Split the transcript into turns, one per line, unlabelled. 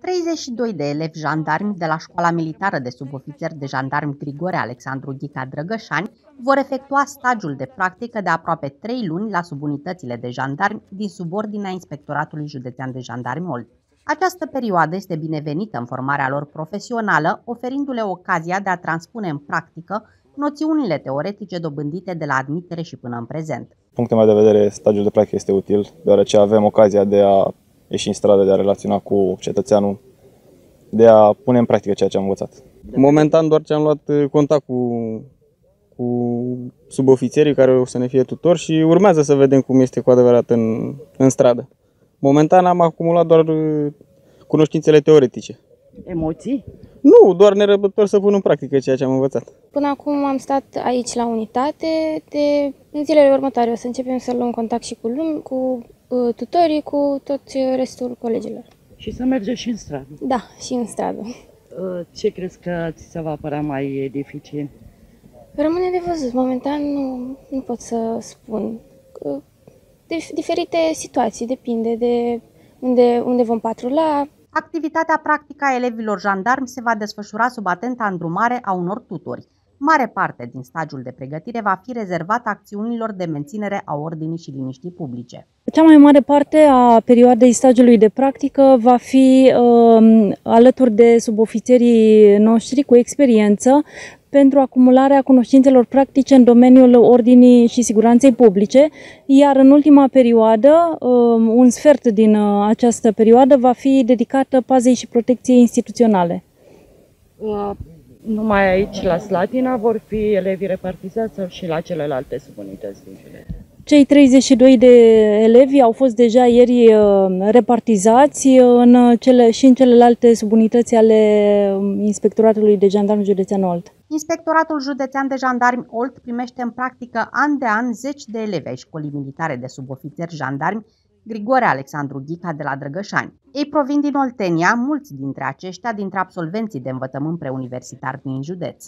32 de elevi jandarmi de la Școala Militară de Subofițer de Jandarmi Grigore Alexandru Ghica Drăgășani vor efectua stagiul de practică de aproape 3 luni la subunitățile de jandarmi din subordinea Inspectoratului Județean de Jandarmi Olt. Această perioadă este binevenită în formarea lor profesională, oferindu-le ocazia de a transpune în practică noțiunile teoretice dobândite de la admitere și până în prezent.
Punctul meu de vedere, stagiul de practică este util, deoarece avem ocazia de a ieși în stradă, de a relaționa cu cetățeanul, de a pune în practică ceea ce am învățat. Momentan doar ce am luat uh, contact cu, cu subofițerii care o să ne fie tutori și urmează să vedem cum este cu adevărat în, în stradă. Momentan am acumulat doar uh, cunoștințele teoretice.
Emoții?
Nu, doar nerăbdător să pun în practică ceea ce am învățat.
Până acum am stat aici la unitate, de în zilele următoare o să începem să luăm contact și cu, lum- cu uh, tutorii, cu tot restul colegilor.
Și să mergeți și în stradă.
Da, și în stradă.
Uh, Ce crezi că ți se va părea mai dificil?
Rămâne de văzut. Momentan nu, nu pot să spun. Uh, De diferite situații, depinde de unde, unde vom patrula,
Activitatea practică a elevilor jandarmi se va desfășura sub atenta îndrumare a unor tutori. Mare parte din stagiul de pregătire va fi rezervat acțiunilor de menținere a ordinii și liniștii publice.
Cea mai mare parte a perioadei stagiului de practică va fi uh, alături de subofițerii noștri cu experiență pentru acumularea cunoștințelor practice în domeniul ordinii și siguranței publice, iar în ultima perioadă, uh, un sfert din uh, această perioadă va fi dedicată pazei și protecției instituționale.
Uh, Numai aici, la Slatina, vor fi elevii repartizați sau și la celelalte subunități din județ?
Cei 32 de elevi au fost deja ieri uh, repartizați în cele, și în celelalte subunități ale um, Inspectoratului de Jandarmi Județean Olt.
Inspectoratul Județean de Jandarmi Olt primește în practică an de an zeci de elevi ai școlii militare de subofițeri jandarmi Grigore Alexandru Ghica de la Drăgășani. Ei provin din Oltenia, mulți dintre aceștia dintre absolvenții de învățământ preuniversitar din județ.